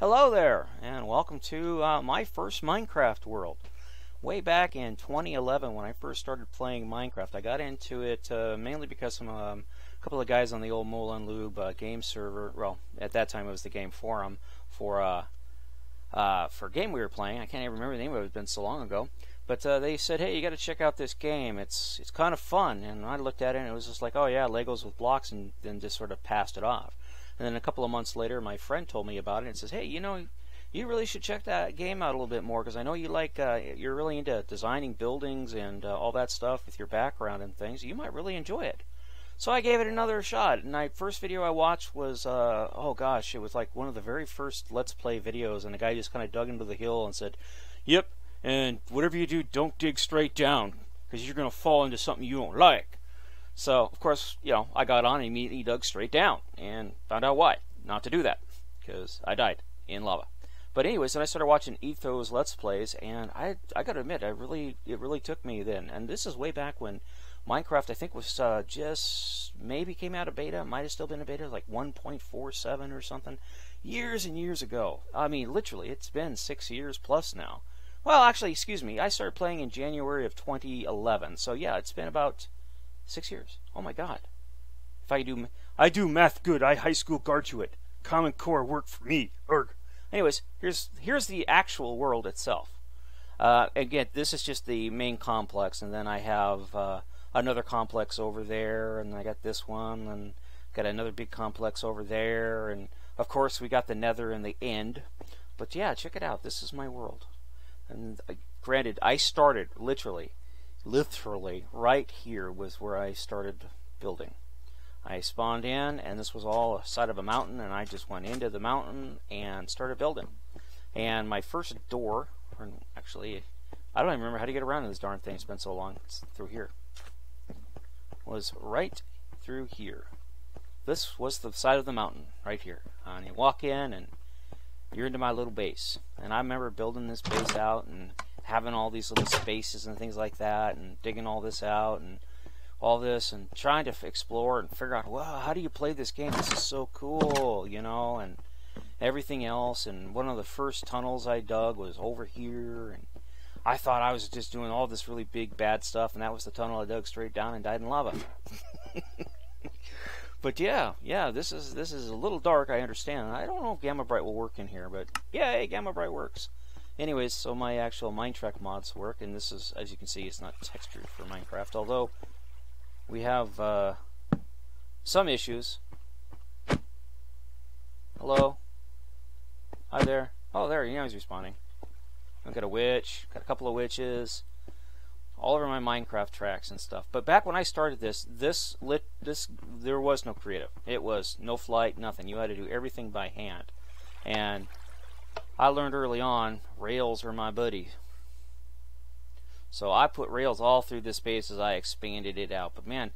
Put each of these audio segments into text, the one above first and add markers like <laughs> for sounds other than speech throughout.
Hello there, and welcome to uh, my first Minecraft world. Way back in 2011, when I first started playing Minecraft, I got into it uh, mainly because of um, a couple of guys on the old Mole Lube uh, game server. Well, at that time it was the game forum for uh, uh, for a game we were playing. I can't even remember the name of it; it's been so long ago. But uh, they said, "Hey, you got to check out this game. It's it's kind of fun." And I looked at it, and it was just like, "Oh yeah, Legos with blocks," and then just sort of passed it off. And then a couple of months later, my friend told me about it and says, "Hey, you know, you really should check that game out a little bit more because I know you like uh, you're really into designing buildings and uh, all that stuff with your background and things. You might really enjoy it." So I gave it another shot. And my first video I watched was, uh, oh gosh, it was like one of the very first Let's Play videos, and the guy just kind of dug into the hill and said, "Yep, and whatever you do, don't dig straight down because you're going to fall into something you don't like." So, of course, you know, I got on and immediately dug straight down and found out why not to do that because I died in lava. But anyways, then I started watching Etho's Let's Plays, and I I got to admit, I really it really took me then. And this is way back when Minecraft I think was uh, just maybe came out of beta, might have still been a beta, like 1.47 or something, years and years ago. I mean, literally, it's been six years plus now. Well, actually, excuse me, I started playing in January of 2011, so yeah, it's been about Six years. Oh my God. If I do, I do math good. I high school graduate. Common Core work for me. Erg. Anyways, here's here's the actual world itself. Uh, again, this is just the main complex, and then I have uh, another complex over there, and I got this one, and got another big complex over there, and of course we got the Nether in the end. But yeah, check it out. This is my world. And uh, granted, I started literally literally right here was where I started building. I spawned in, and this was all a side of a mountain, and I just went into the mountain and started building. And my first door, or actually, I don't even remember how to get around in this darn thing. It's been so long. It's through here. Was right through here. This was the side of the mountain right here. And you walk in, and you're into my little base. And I remember building this base out and having all these little spaces and things like that, and digging all this out and all this, and trying to explore and figure out, well, how do you play this game? This is so cool, you know, and everything else. And one of the first tunnels I dug was over here, and I thought I was just doing all this really big bad stuff, and that was the tunnel I dug straight down and died in lava. <laughs> but yeah, yeah, this is this is a little dark. I understand. I don't know if Gamma Bright will work in here, but yeah, Gamma Bright works. Anyways, so my actual Minecraft mods work, and this is, as you can see, it's not textured for Minecraft, although we have uh, some issues. Hello? Hi there. Oh, there, he he's responding. I've got a witch, got a couple of witches, all over my Minecraft tracks and stuff. But back when I started this, this lit this there was no creative. It was no flight, nothing. You had to do everything by hand. And I learned early on rails are my buddy. So I put rails all through this space as I expanded it out. But man,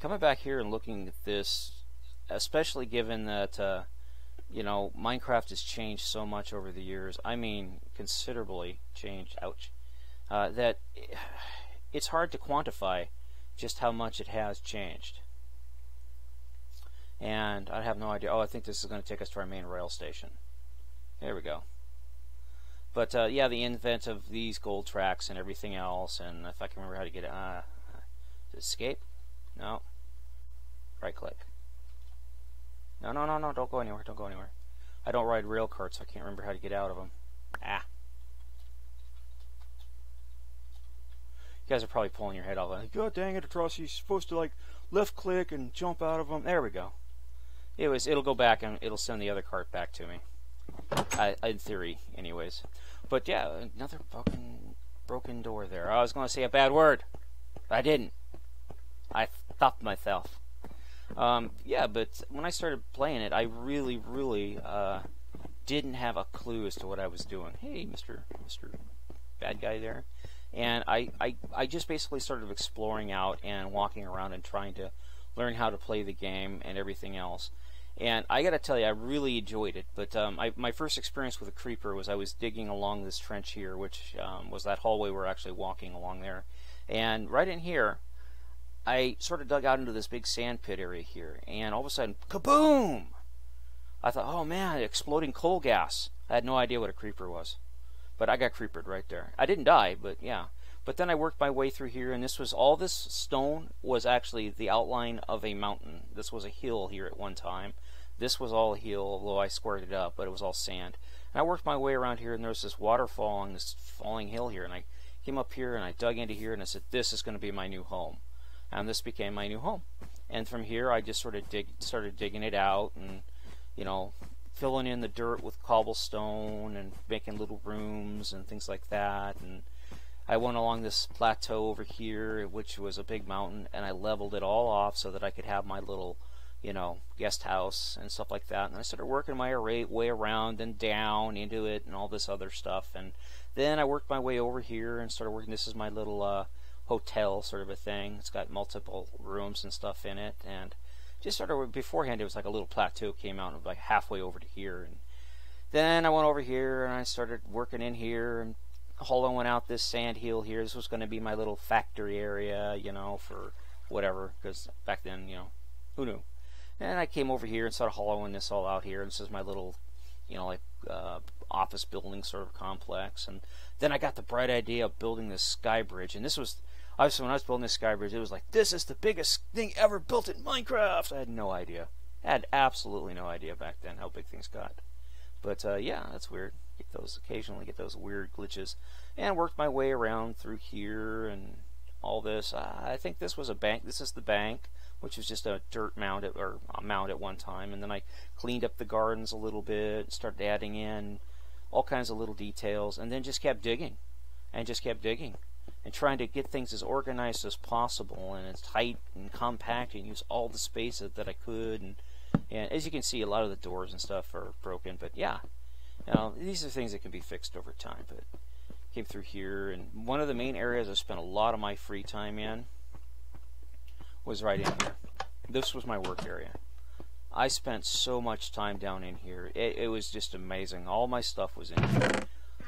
coming back here and looking at this, especially given that uh, you know Minecraft has changed so much over the years. I mean, considerably changed. Ouch. Uh, that it's hard to quantify just how much it has changed. And I have no idea. Oh, I think this is going to take us to our main rail station. There we go. But uh, yeah, the invent of these gold tracks and everything else, and if I can remember how to get it, uh, escape? No. Right click. No, no, no, no, don't go anywhere, don't go anywhere. I don't ride rail carts, so I can't remember how to get out of them. Ah. You guys are probably pulling your head off. Like, God dang it, Atrocity, you're supposed to like left click and jump out of them. There we go. It was. It'll go back and it'll send the other cart back to me. I, in theory, anyways. But yeah, another fucking broken door there. I was going to say a bad word. I didn't. I stopped myself. Um, yeah, but when I started playing it, I really, really uh, didn't have a clue as to what I was doing. Hey, Mister, Mister, bad guy there. And I, I, I just basically started exploring out and walking around and trying to learn how to play the game and everything else. And I got to tell you, I really enjoyed it. But um, I, my first experience with a creeper was I was digging along this trench here, which um, was that hallway we are actually walking along there. And right in here, I sort of dug out into this big sand pit area here, and all of a sudden, kaboom! I thought, oh man, exploding coal gas. I had no idea what a creeper was. But I got creepered right there. I didn't die, but yeah. But then I worked my way through here, and this was all this stone was actually the outline of a mountain. This was a hill here at one time. This was all a hill, although I squared it up, but it was all sand. And I worked my way around here, and there was this waterfall on this falling hill here, and I came up here and I dug into here, and I said, this is going to be my new home. And this became my new home. And from here, I just sort of dig, started digging it out, and you know, filling in the dirt with cobblestone and making little rooms and things like that. And I went along this plateau over here, which was a big mountain, and I leveled it all off so that I could have my little, you know, guest house and stuff like that. And I started working my way around and down into it and all this other stuff. And then I worked my way over here and started working. This is my little uh, hotel sort of a thing. It's got multiple rooms and stuff in it, and just sort of beforehand, it was like a little plateau came out, like halfway over to here, and then I went over here and I started working in here and hollowing out this sand hill here. This was going to be my little factory area, you know, for whatever, because back then, you know, who knew? And I came over here and started hollowing this all out here. This is my little, you know, like uh, office building sort of complex. And then I got the bright idea of building this sky bridge. And this was Obviously, when I was building this sky bridge, it was like, this is the biggest thing ever built in Minecraft. I had no idea. I had absolutely no idea back then how big things got. But uh, yeah, that's weird. Get those occasionally get those weird glitches, and worked my way around through here and all this. I think this was a bank. This is the bank, which was just a dirt mound at, or a mound at one time, and then I cleaned up the gardens a little bit, started adding in all kinds of little details, and then just kept digging, and just kept digging and trying to get things as organized as possible and as tight and compact and use all the space that I could. And and as you can see a lot of the doors and stuff are broken but yeah. These are things that can be fixed over time but came through here. And one of the main areas I spent a lot of my free time in was right in here this was my work area I spent so much time down in here it, it was just amazing all my stuff was in here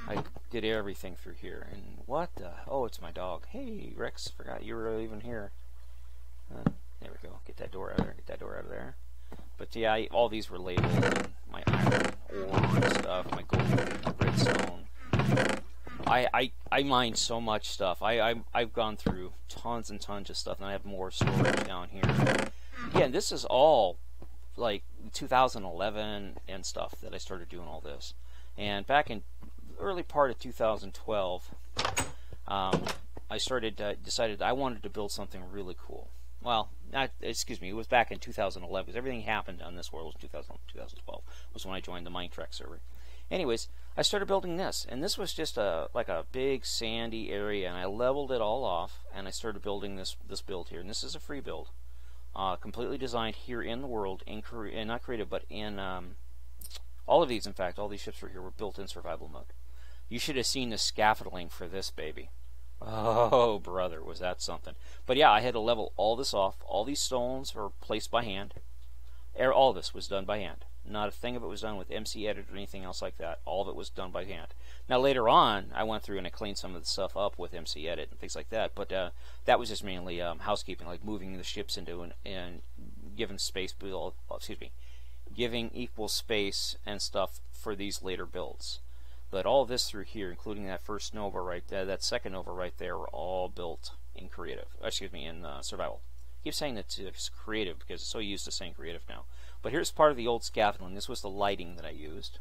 I did everything through here. And what the? Oh, it's my dog. Hey, Rex, forgot you were even here. Uh, there we go. Get that door out of there. Get that door out of there. But yeah, I, all these were labeled. My iron ore stuff. My gold, redstone. I, I I mine so much stuff. I, I I've gone through tons and tons of stuff, and I have more storage down here. Again, this is all like 2011 and stuff that I started doing all this. And back in early part of 2012, um, I started uh, decided I wanted to build something really cool. Well, not excuse me, it was back in 2011 because everything happened on this world was 2000, 2012 was when I joined the Minecraft server. Anyways, I started building this, and this was just a like a big sandy area, and I leveled it all off, and I started building this this build here. And this is a free build, uh, completely designed here in the world, in Korea, not created, but in um, all of these. In fact, all these ships were here were built in survival mode. You should have seen the scaffolding for this baby. Oh, <laughs> brother, was that something. But yeah, I had to level all this off. All these stones were placed by hand. All this was done by hand. Not a thing of it was done with MC Edit or anything else like that. All of it was done by hand. Now, later on, I went through and I cleaned some of the stuff up with MC Edit and things like that. But uh, that was just mainly um, housekeeping, like moving the ships into an, and giving space, build. excuse me, giving equal space and stuff for these later builds. But all this through here, including that first Nova right there, that second Nova right there, were all built in creative. Excuse me, in uh, survival. I keep saying that it's creative because it's so used to saying creative now. But here's part of the old scaffolding. This was the lighting that I used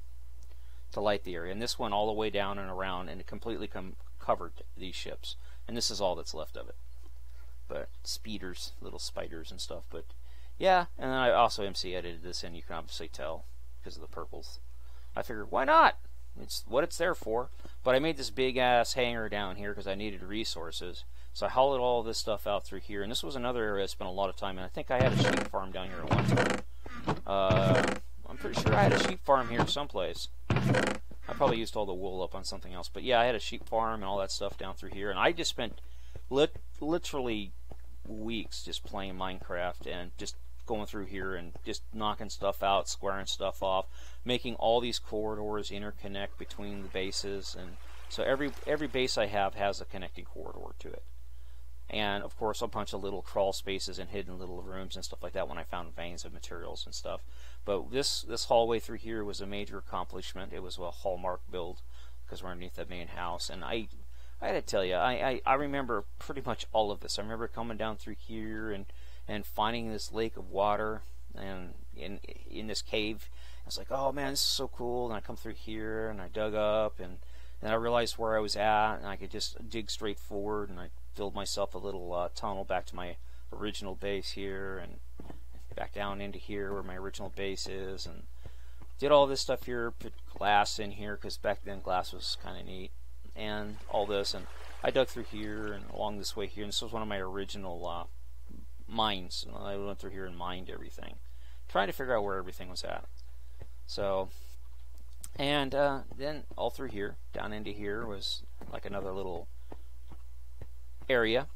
to light the area. And this went all the way down and around and it completely com covered these ships. And this is all that's left of it. But speeders, little spiders and stuff. But yeah, and then I also MC edited this and you can obviously tell because of the purples. I figured, why not? It's what it's there for. But I made this big ass hangar down here because I needed resources. So I hollowed all this stuff out through here. And this was another area I spent a lot of time in. I think I had a sheep farm down here at one time. Uh, I'm pretty sure I had a sheep farm here someplace. I probably used all the wool up on something else. But yeah, I had a sheep farm and all that stuff down through here. And I just spent lit literally weeks just playing Minecraft and just going through here and just knocking stuff out, squaring stuff off, making all these corridors interconnect between the bases, and so every every base I have has a connecting corridor to it. And of course a bunch of little crawl spaces and hidden little rooms and stuff like that when I found veins of materials and stuff. But this this hallway through here was a major accomplishment. It was a hallmark build because we're underneath the main house, and I I had to tell you, I, I, I remember pretty much all of this. I remember coming down through here and and finding this lake of water and in in this cave. I was like, oh man, this is so cool. And I come through here and I dug up and then I realized where I was at and I could just dig straight forward and I build myself a little uh, tunnel back to my original base here and back down into here where my original base is and did all this stuff here put glass in here because back then glass was kind of neat and all this and I dug through here and along this way here and this was one of my original uh, mines and I went through here and mined everything trying to figure out where everything was at. So and uh, then all through here down into here was like another little area.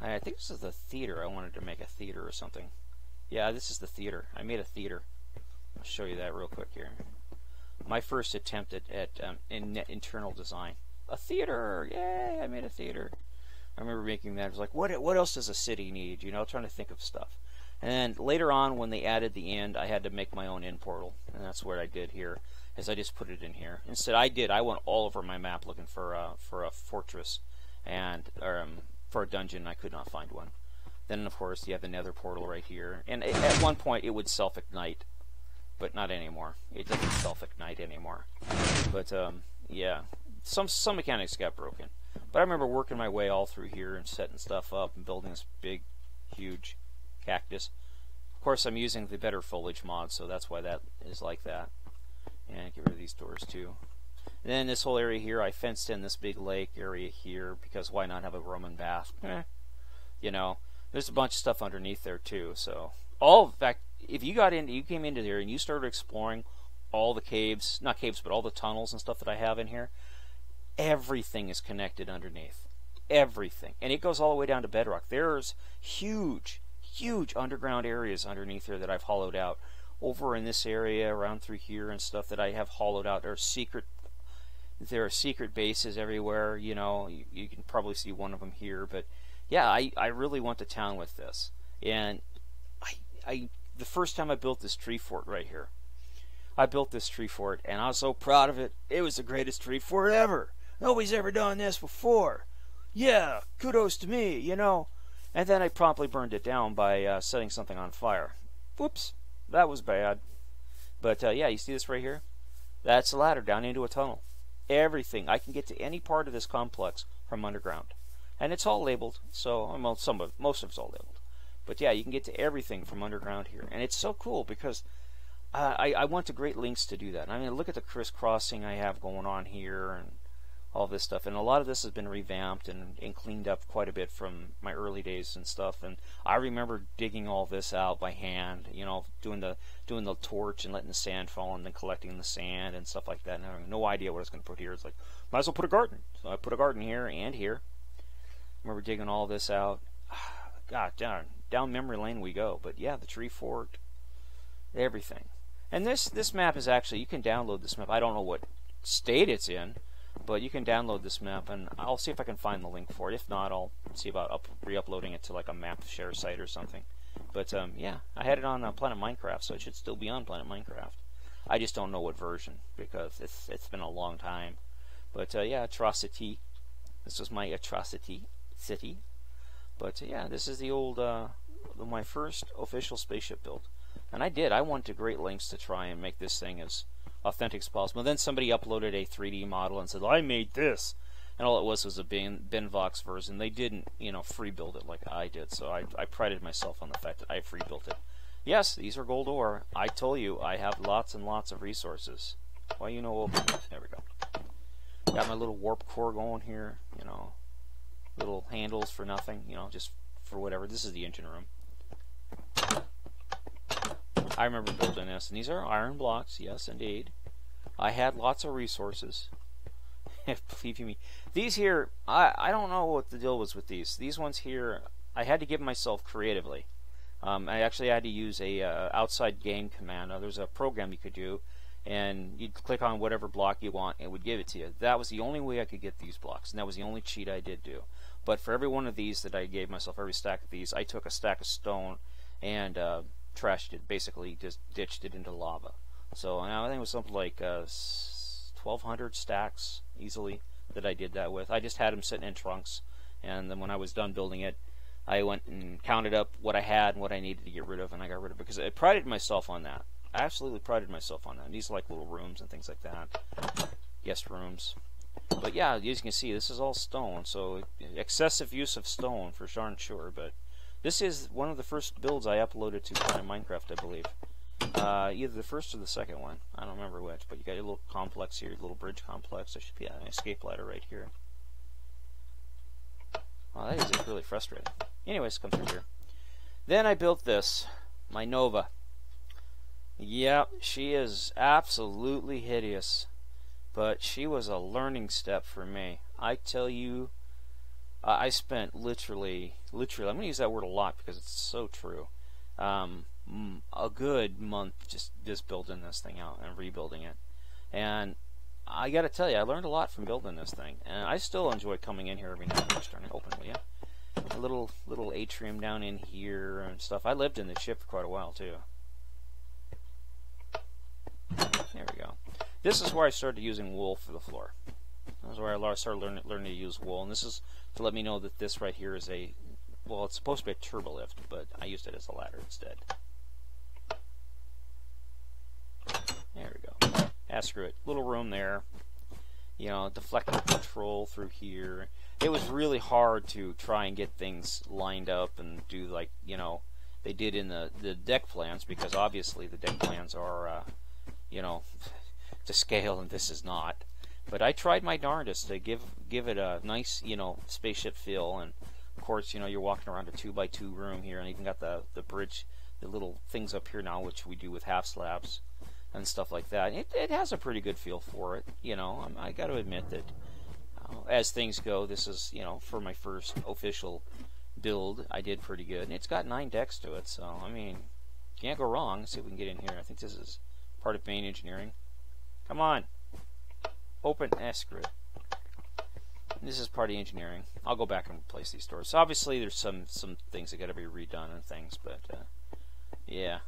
I think this is the theater. I wanted to make a theater or something. Yeah, this is the theater. I made a theater. I'll show you that real quick here. My first attempt at, at um, in internal design. A theater! Yay! I made a theater. I remember making that. I was like, what what else does a city need? You know, trying to think of stuff. And then later on, when they added the end, I had to make my own end portal, and that's what I did here. Is I just put it in here. Instead, I did. I went all over my map looking for a for a fortress, and um, for a dungeon. I could not find one. Then, of course, you have the nether portal right here. And at one point, it would self-ignite, but not anymore. It doesn't self-ignite anymore. But, um, yeah, some, some mechanics got broken. But I remember working my way all through here and setting stuff up and building this big, huge cactus. Of course, I'm using the better foliage mod, so that's why that is like that. And get rid of these doors, too. And then this whole area here, I fenced in this big lake area here because why not have a Roman bath? Eh. You know, there's a bunch of stuff underneath there too. So all in fact, if you got into, you came into here and you started exploring all the caves, not caves, but all the tunnels and stuff that I have in here, everything is connected underneath. Everything. And it goes all the way down to bedrock. There's huge, huge underground areas underneath here that I've hollowed out. Over in this area, around through here and stuff that I have hollowed out. There are secret there are secret bases everywhere. You know, you, you can probably see one of them here. But yeah, I, I really went to town with this. And I, I the first time I built this tree fort right here, I built this tree fort, and I was so proud of it. It was the greatest tree fort ever. Nobody's ever done this before. Yeah, kudos to me, you know. And then I promptly burned it down by uh, setting something on fire. Whoops, that was bad. But uh, yeah, you see this right here? That's the ladder down into a tunnel everything. I can get to any part of this complex from underground. And it's all labeled, so well, some of most of it's all labeled. But yeah, you can get to everything from underground here, and it's so cool because uh, I I went to great lengths to do that. I mean, look at the crisscrossing I have going on here, and all this stuff. And a lot of this has been revamped and, and cleaned up quite a bit from my early days and stuff. And I remember digging all this out by hand, you know, doing the doing the torch and letting the sand fall and then collecting the sand and stuff like that. And having no idea what I was going to put here. It's like, might as well put a garden. So I put a garden here and here. I remember digging all this out. <sighs> God, down down memory lane we go. But yeah, the tree fort, everything. And this this map is actually you can download this map. I don't know what state it's in but you can download this map, and I'll see if I can find the link for it. If not, I'll see about up, re-uploading it to like a map share site or something. But um, yeah, I had it on uh, Planet Minecraft, so it should still be on Planet Minecraft. I just don't know what version because it's it's been a long time. But uh, yeah, Atrocity. This was my Atrocity city. But uh, yeah, this is the old uh, my first official spaceship build, and I did. I went to great lengths to try and make this thing as authentic as possible. Then somebody uploaded a 3D model and said, "I made this," and all it was was a ben, Benvox version. They didn't, you know, free build it like I did. So I, I prided myself on the fact that I free built it. Yes, these are gold ore. I told you I have lots and lots of resources. Why you know open? There we go. Got my little warp core going here. You know, little handles for nothing. You know, just for whatever. This is the engine room. I remember building this, and these are iron blocks, yes, indeed. I had lots of resources. <laughs> Believe you me. These here, I, I don't know what the deal was with these. These ones here, I had to give myself creatively. Um, I actually had to use a uh, outside game command. Uh, there's a program you could do, and you'd click on whatever block you want and it would give it to you. That was the only way I could get these blocks, and that was the only cheat I did do. But for every one of these that I gave myself, every stack of these, I took a stack of stone and uh, trashed it, basically just ditched it into lava. So I think it was something like uh, 1,200 stacks easily that I did that with. I just had them sitting in trunks, and then when I was done building it, I went and counted up what I had and what I needed to get rid of, and I got rid of it because I prided myself on that. I absolutely prided myself on that. And these are like little rooms and things like that, guest rooms. But yeah, as you can see, this is all stone, so excessive use of stone for darn sure. But this is one of the first builds I uploaded to Minecraft, I believe. Uh, either the first or the second one. I don't remember which, but you got your little complex here, your little bridge complex. There should be an escape ladder right here. Well, that is really frustrating. Anyways, come through here. Then I built this, my Nova. Yep, she is absolutely hideous. But she was a learning step for me. I tell you, I spent literally, literally, I'm going to use that word a lot because it's so true. Um, a good month just just building this thing out and rebuilding it. And I got to tell you, I learned a lot from building this thing, and I still enjoy coming in here every now and then. Starting to open, will you? A little little atrium down in here and stuff. I lived in the ship for quite a while too. There we go. This is where I started using wool for the floor. This is where I started learning, learning to use wool, and this is to let me know that this right here is a well, it's supposed to be a turbo lift, but I used it as a ladder instead. There we go. Ah, screw it. Little room there. You know, deflector control through here. It was really hard to try and get things lined up and do like, you know, they did in the, the deck plans because obviously the deck plans are, uh, you know, <laughs> to scale and this is not. But I tried my darndest to give give it a nice, you know, spaceship feel and of course, you know, you're walking around a two by two room here and even got the, the bridge, the little things up here now, which we do with half slabs and stuff like that. It, it has a pretty good feel for it. You know, I'm, I got to admit that uh, as things go, this is you know for my first official build, I did pretty good, and it's got nine decks to it. So I mean, can't go wrong. Let's see if we can get in here. I think this is part of main engineering. Come on, open. Screw it. This is party engineering. I'll go back and replace these doors. So obviously, there's some some things that got to be redone and things, but uh, yeah,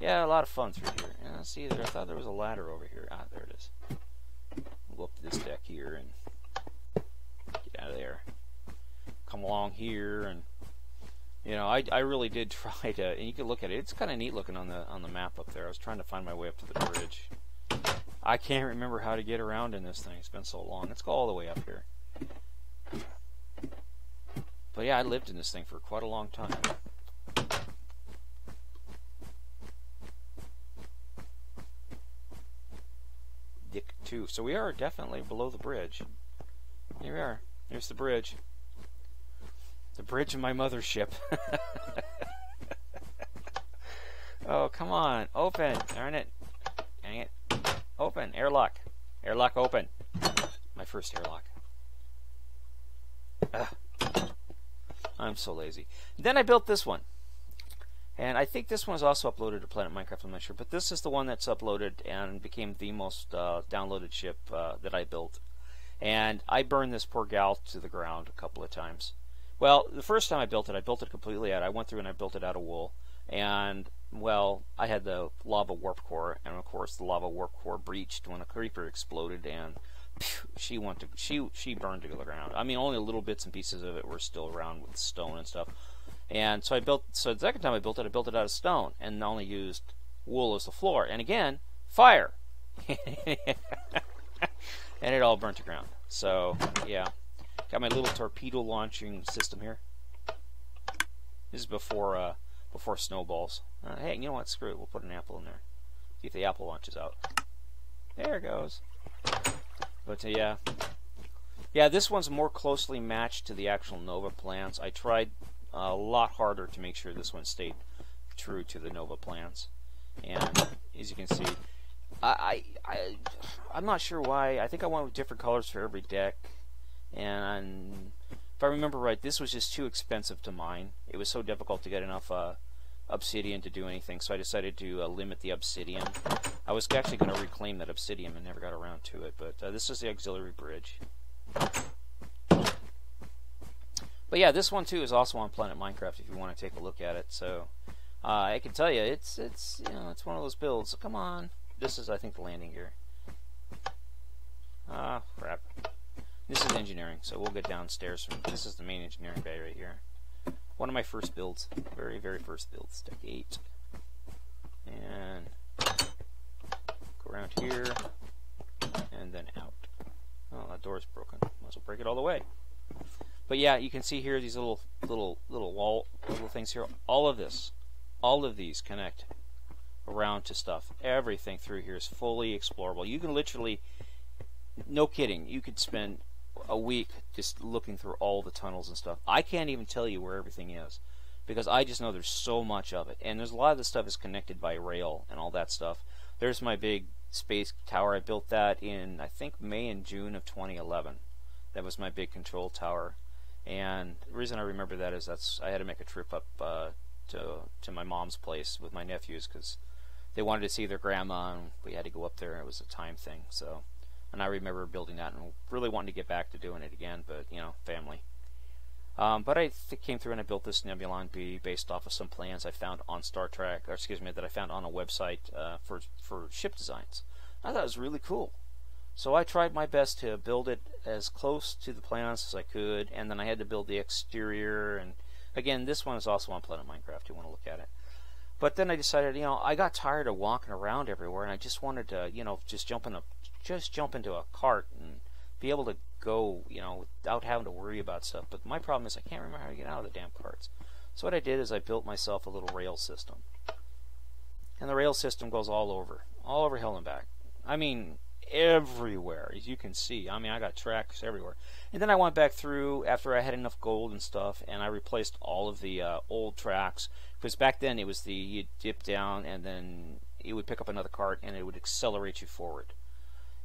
yeah, a lot of fun through here. Yeah, see, there, I thought there was a ladder over here. Ah, there it is. We'll go up to this deck here and get out of there. Come along here and you know, I, I really did <laughs> try to, and you can look at it. It's kind of neat looking on the on the map up there. I was trying to find my way up to the bridge. I can't remember how to get around in this thing. It's been so long. Let's go all the way up here. But yeah, I lived in this thing for quite a long time. Dick too. So we are definitely below the bridge. Here we are. Here's the bridge. The bridge of my mothership. <laughs> oh, come on. Open. Darn it. Open. Airlock. Airlock open. My first airlock. Ugh. I'm so lazy. Then I built this one. And I think this one is also uploaded to Planet Minecraft, I'm not sure. But this is the one that's uploaded and became the most uh, downloaded ship uh, that I built. And I burned this poor gal to the ground a couple of times. Well, the first time I built it, I built it completely out. I went through and I built it out of wool. And, well, I had the lava warp core. And, of course, the lava warp core breached when the creeper exploded. And phew, she went to she she burned to the ground. I mean, only little bits and pieces of it were still around with stone and stuff. And so I built, so the second time I built it, I built it out of stone and only used wool as the floor. And again, fire. <laughs> and it all burnt to ground. So, yeah. Got my little torpedo launching system here. This is before uh, before snowballs. Uh, hey, you know what? Screw it. We'll put an apple in there. See if the apple launches out. There it goes. But uh, yeah, yeah, this one's more closely matched to the actual Nova plans. I tried a lot harder to make sure this one stayed true to the Nova plans. And as you can see, I, I, I am not sure why. I think I went with different colors for every deck, and if I remember right, this was just too expensive to mine. It was so difficult to get enough uh, obsidian to do anything, so I decided to uh, limit the obsidian. I was actually going to reclaim that obsidian and never got around to it, but uh, this is the auxiliary bridge. But yeah, this one too is also on Planet Minecraft if you want to take a look at it. So uh, I can tell you, it's it's you know it's one of those builds. So Come on, this is I think the landing gear. Ah, crap. This is engineering, so we'll get downstairs from. This is the main engineering bay right here. One of my first builds, very very first builds, deck eight, and go around here, and then out. Oh, that door's broken. Might as well break it all the way. But yeah, you can see here these little little little wall little things here. All of this, all of these connect around to stuff. Everything through here is fully explorable. You can literally, no kidding, you could spend a week just looking through all the tunnels and stuff. I can't even tell you where everything is because I just know there's so much of it. And there's a lot of this stuff is connected by rail and all that stuff. There's my big space tower. I built that in I think May and June of 2011. That was my big control tower. And the reason I remember that is that's I had to make a trip up uh, to to my mom's place with my nephews because they wanted to see their grandma, and we had to go up there. and It was a time thing, so. And I remember building that and really wanting to get back to doing it again, but you know, family. Um, but I came through and I built this Nebulon B based off of some plans I found on Star Trek, or excuse me, that I found on a website uh, for for ship designs. I thought it was really cool. So I tried my best to build it as close to the plans as I could, and then I had to build the exterior. And again, this one is also on Planet Minecraft. You want to look at it. But then I decided, you know, I got tired of walking around everywhere, and I just wanted to, you know, just jump in a, just jump into a cart and be able to go, you know, without having to worry about stuff. But my problem is I can't remember how to get out of the damn carts. So what I did is I built myself a little rail system, and the rail system goes all over, all over Hell and back. I mean, everywhere, as you can see. I mean, I got tracks everywhere. And then I went back through after I had enough gold and stuff, and I replaced all of the uh, old tracks because back then it was the you dip down and then it would pick up another cart and it would accelerate you forward.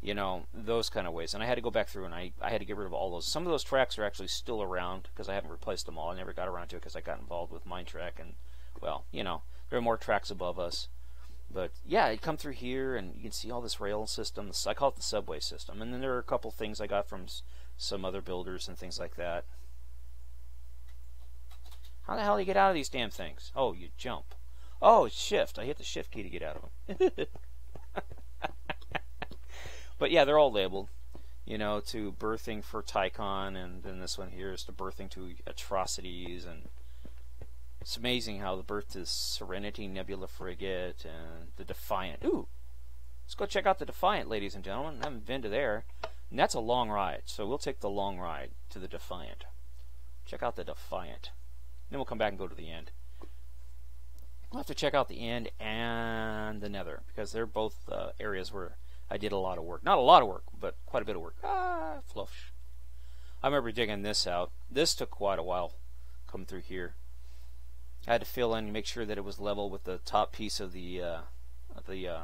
You know those kind of ways, and I had to go back through and I, I had to get rid of all those. Some of those tracks are actually still around because I haven't replaced them all. I never got around to it because I got involved with Minetrek and well, you know there are more tracks above us but yeah, it come through here, and you can see all this rail system. I call it the subway system. And then there are a couple things I got from some other builders and things like that. How the hell do you get out of these damn things? Oh, you jump. Oh, shift. I hit the shift key to get out of them. <laughs> but yeah, they're all labeled. You know, to berthing for Tychon, and then this one here is to berthing to atrocities and it's amazing how the berth is Serenity Nebula Frigate and the Defiant. Ooh, let's go check out the Defiant, ladies and gentlemen. I haven't been to there. And that's a long ride, so we'll take the long ride to the Defiant. Check out the Defiant. Then we'll come back and go to the end. We'll have to check out the end and the Nether because they're both uh, areas where I did a lot of work. Not a lot of work, but quite a bit of work. Ah, flush. I remember digging this out. This took quite a while coming through here. I had to fill in and make sure that it was level with the top piece of the uh, of the uh,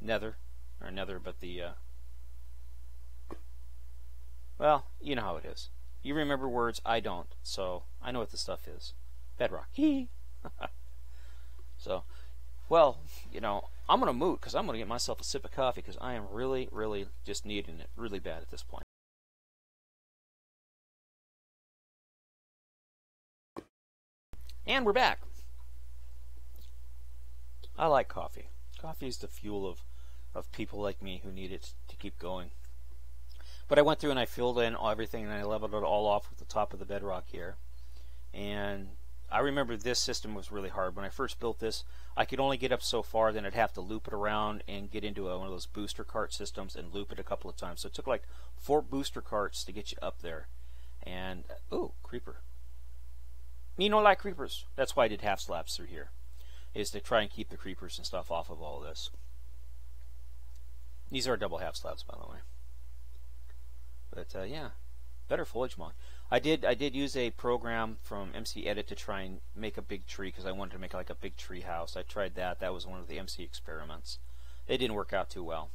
nether or nether, but the uh, well, you know how it is. You remember words, I don't, so I know what the stuff is. Bedrock. Hee. <laughs> so, well, you know, I'm gonna moot because I'm gonna get myself a sip of coffee because I am really, really just needing it really bad at this point. And we're back. I like coffee. Coffee is the fuel of, of people like me who need it to keep going. But I went through and I filled in everything and I leveled it all off with the top of the bedrock here. And I remember this system was really hard. When I first built this, I could only get up so far, then I'd have to loop it around and get into a, one of those booster cart systems and loop it a couple of times. So it took like four booster carts to get you up there. And, oh, creeper. Me don't like creepers. That's why I did half slabs through here, is to try and keep the creepers and stuff off of all this. These are double half slabs, by the way. But uh, yeah, better foliage mod. I did I did use a program from MC Edit to try and make a big tree because I wanted to make like a big tree house. I tried that. That was one of the MC experiments. It didn't work out too well.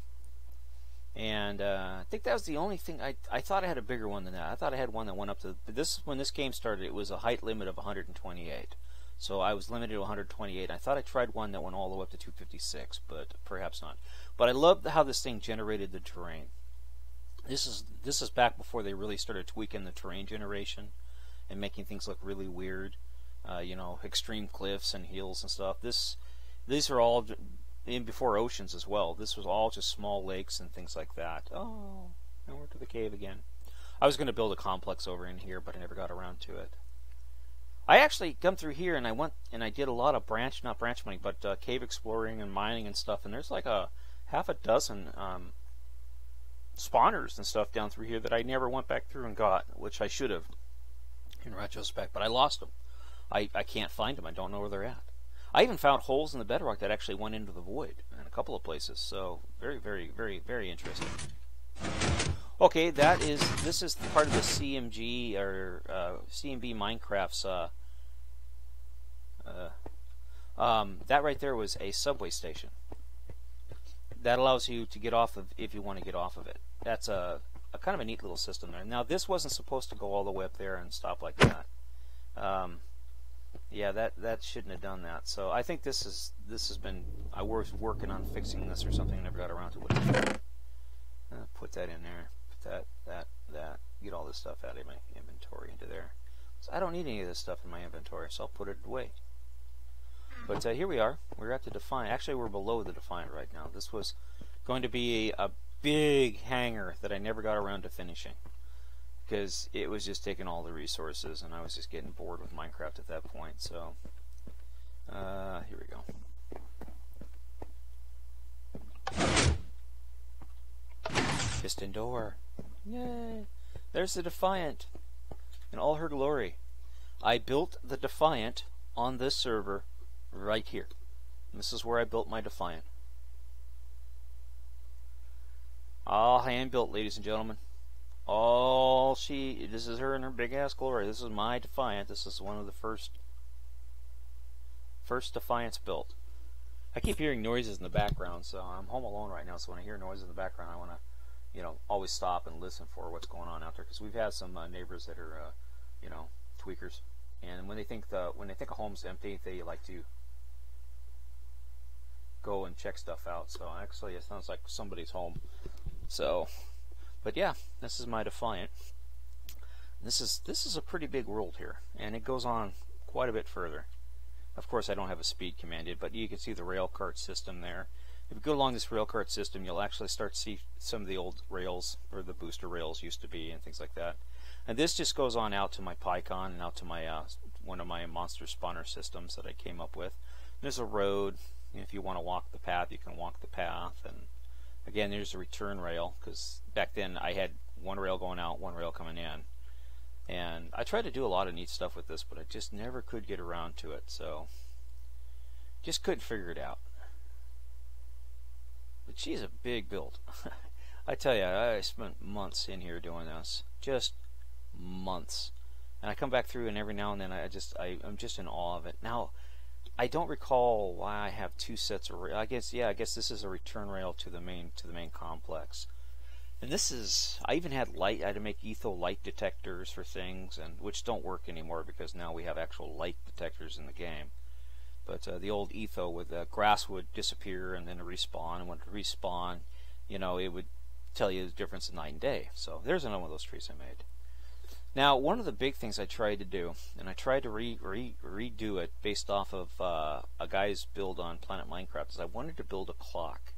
And uh, I think that was the only thing. I I thought I had a bigger one than that. I thought I had one that went up to this when this game started. It was a height limit of 128. So I was limited to 128. I thought I tried one that went all the way up to 256, but perhaps not. But I love how this thing generated the terrain. This is this is back before they really started tweaking the terrain generation and making things look really weird. Uh, you know, extreme cliffs and hills and stuff. This these are all in before oceans as well. This was all just small lakes and things like that. Oh, and we're to the cave again. I was going to build a complex over in here, but I never got around to it. I actually come through here and I went and I did a lot of branch, not branch mining, but uh, cave exploring and mining and stuff. And there's like a half a dozen um, spawners and stuff down through here that I never went back through and got, which I should have in retrospect, but I lost them. I, I can't find them. I don't know where they're at. I even found holes in the bedrock that actually went into the void in a couple of places. So very, very, very, very interesting. Okay, that is this is part of the CMG or uh, CMB Minecraft's. Uh, uh, um, that right there was a subway station. That allows you to get off of if you want to get off of it. That's a, a kind of a neat little system there. Now this wasn't supposed to go all the way up there and stop like that. Um, yeah, that that shouldn't have done that. So I think this is this has been I was working on fixing this or something, never got around to it. Uh, put that in there. Put that that that. Get all this stuff out of my inventory into there. So I don't need any of this stuff in my inventory, so I'll put it away. But uh, here we are. We're at the Defiant. Actually, we're below the Defiant right now. This was going to be a, big hangar that I never got around to finishing because it was just taking all the resources and I was just getting bored with Minecraft at that point. So uh, here we go. Piston door. Yay! There's the Defiant in all her glory. I built the Defiant on this server right here. And this is where I built my Defiant. All hand built, ladies and gentlemen. All she, this is her in her big ass glory. This is my Defiant. This is one of the first, first Defiants built. I keep hearing noises in the background, so I'm home alone right now. So when I hear noises in the background, I want to, you know, always stop and listen for what's going on out there because we've had some uh, neighbors that are, uh, you know, tweakers, and when they think the when they think a home's empty, they like to go and check stuff out. So actually, it sounds like somebody's home. So, but yeah, this is my Defiant. This is this is a pretty big world here, and it goes on quite a bit further. Of course, I don't have a speed commanded, but you can see the rail cart system there. If you go along this rail cart system, you'll actually start to see some of the old rails, or the booster rails used to be, and things like that. And this just goes on out to my PyCon and out to my uh, one of my monster spawner systems that I came up with. There's a road. If you want to walk the path, you can walk the path, and Again, there's a return rail because back then I had one rail going out, one rail coming in. And I tried to do a lot of neat stuff with this, but I just never could get around to it. So, just couldn't figure it out. But she's a big build. <laughs> I tell you, I spent months in here doing this. Just months. And I come back through, and every now and then I just I, I'm just in awe of it. Now, I don't recall why I have two sets of. I guess yeah. I guess this is a return rail to the main to the main complex. And this is. I even had light. I had to make etho light detectors for things, and which don't work anymore because now we have actual light detectors in the game. But uh, the old etho with the grass would disappear and then respawn, and when it respawn, you know, it would tell you the difference in night and day. So there's another one of those trees I made. Now, one of the big things I tried to do, and I tried to re, re, redo it based off of uh, a guy's build on Planet Minecraft, is I wanted to build a clock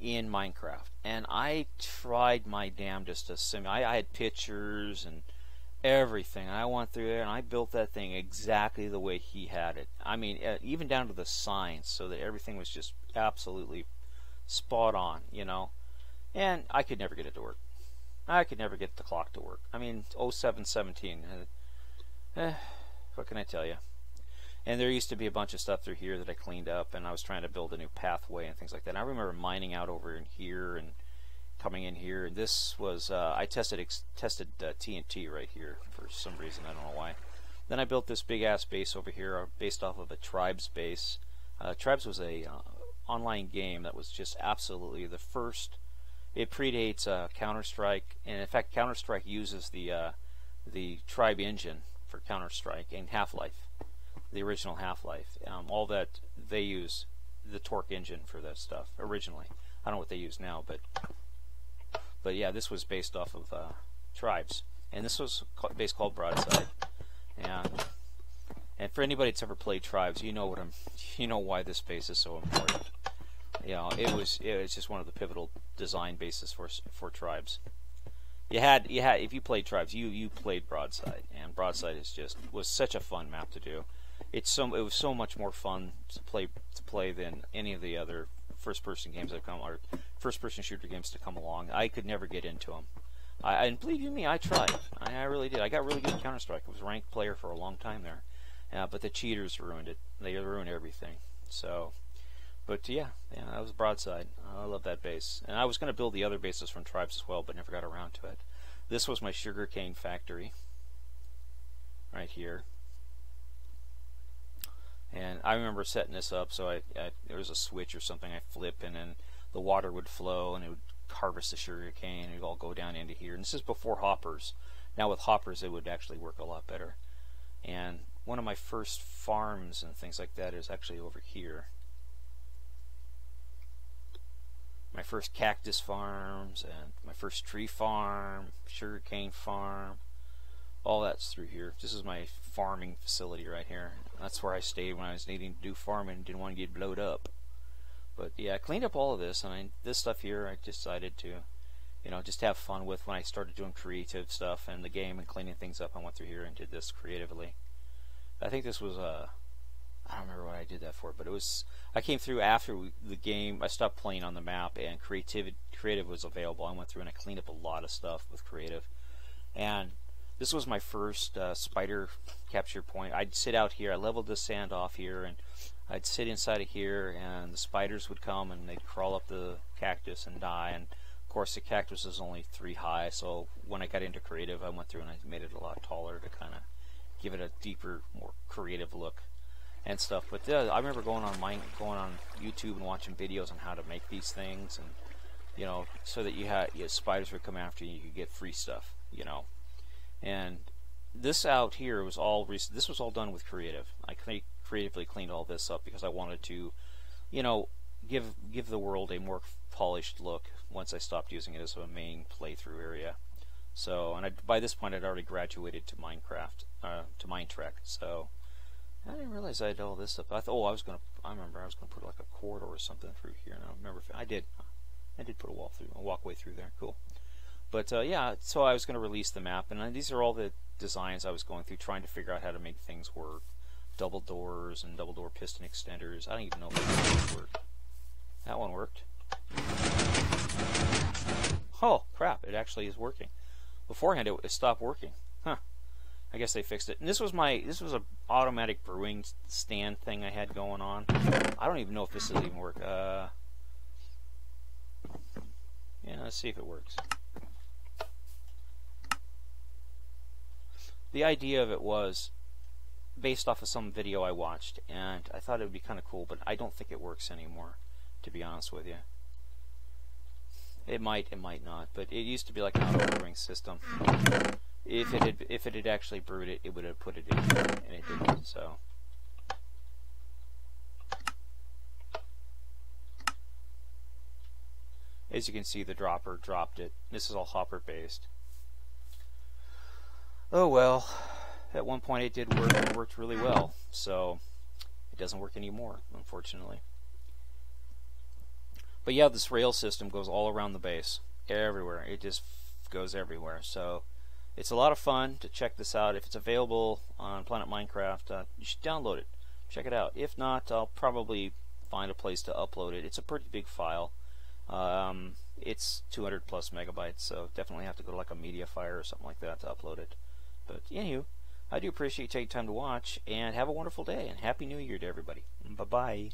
in Minecraft. And I tried my damnedest to sim. I, I had pictures and everything. I went through there and I built that thing exactly the way he had it. I mean, uh, even down to the signs, so that everything was just absolutely spot on, you know. And I could never get it to work. I could never get the clock to work. I mean, 0717. Uh, eh, what can I tell you? And there used to be a bunch of stuff through here that I cleaned up, and I was trying to build a new pathway and things like that. And I remember mining out over in here and coming in here. And this was uh, I tested tested uh, TNT right here for some reason. I don't know why. Then I built this big ass base over here, uh, based off of a Tribes base. Uh, Tribes was a uh, online game that was just absolutely the first it predates uh, Counter Strike, and in fact, Counter Strike uses the uh, the Tribe engine for Counter Strike and Half Life. the original Half-Life. Um, all that they use the Torque engine for that stuff originally. I don't know what they use now, but but yeah, this was based off of uh, Tribes, and this was based called Broadside. And and for anybody that's ever played Tribes, you know what I'm, you know why this base is so important. You know, it was it was just one of the pivotal design bases for for Tribes. You had you had if you played Tribes, you you played Broadside, and Broadside is just was such a fun map to do. It's so it was so much more fun to play to play than any of the other first-person games that come or first-person shooter games to come along. I could never get into them. I, and believe you me, I tried. I, I really did. I got really good at Counter Strike. I was ranked player for a long time there, uh, but the cheaters ruined it. They ruined everything. So, but yeah, yeah, that was Broadside. I love that base, and I was going to build the other bases from Tribes as well, but never got around to it. This was my sugarcane factory, right here. And I remember setting this up so I, I, there was a switch or something I flip and then the water would flow and it would harvest the sugarcane, and it would all go down into here. And this is before hoppers. Now with hoppers it would actually work a lot better. And one of my first farms and things like that is actually over here. My first cactus farms and my first tree farm, sugarcane farm, all that's through here. This is my farming facility right here. That's where I stayed when I was needing to do farming and didn't want to get blowed up. But yeah, I cleaned up all of this. I mean, this stuff here I decided to, you know, just have fun with when I started doing creative stuff and the game and cleaning things up. I went through here and did this creatively. I think this was uh, I don't remember what I did that for, but it was I came through after we, the game. I stopped playing on the map and creative creative was available. I went through and I cleaned up a lot of stuff with creative, and this was my first uh, spider capture point. I'd sit out here, I leveled the sand off here, and I'd sit inside of here, and the spiders would come and they'd crawl up the cactus and die. And of course, the cactus is only three high, so when I got into creative, I went through and I made it a lot taller to kind of give it a deeper, more creative look and stuff. But uh, I remember going on my, going on YouTube and watching videos on how to make these things, and you know, so that you had you know, spiders would come after you, you could get free stuff, you know. And this out here was all this was all done with creative. I creatively cleaned all this up because I wanted to, you know, give give the world a more polished look once I stopped using it as a main playthrough area. So, and I, by this point I'd already graduated to Minecraft, uh, to Minetrek. So, I didn't realize I had all this stuff. I thought, oh, I was gonna. I remember I was gonna put like a corridor or something through here. And I remember if I did. I did put a wall through, a walkway through there. Cool. But uh, yeah, so I was going to release the map, and these are all the designs I was going through, trying to figure out how to make things work. Double doors and double door piston extenders. I don't even know if that worked. That one worked. Oh crap! It actually is working. Beforehand, it, it stopped working. I guess they fixed it. And this was my this was a automatic brewing stand thing I had going on. I don't even know if this will even work. Uh, yeah, let's see if it works. the idea of it was based off of some video I watched, and I thought it would be kind of cool, but I don't think it works anymore, to be honest with you. It might, it might not, but it used to be like an auto brewing system. If it had, if it had actually brewed it, it would have put it in, and it didn't. So. As you can see, the dropper dropped it. This is all hopper based. Oh well, at one point it did work. It worked really well. So it doesn't work anymore, unfortunately. But yeah, this rail system goes all around the base, everywhere. It just goes everywhere. So it's a lot of fun to check this out. If it's available on Planet Minecraft, uh, you should download it. Check it out. If not, I'll probably find a place to upload it. It's a pretty big file. Um, it's 200 plus megabytes, so definitely have to go to like a MediaFire or something like that to upload it. But anywho, I do appreciate you taking time to watch, and have a wonderful day, and Happy New Year to everybody. Bye-bye.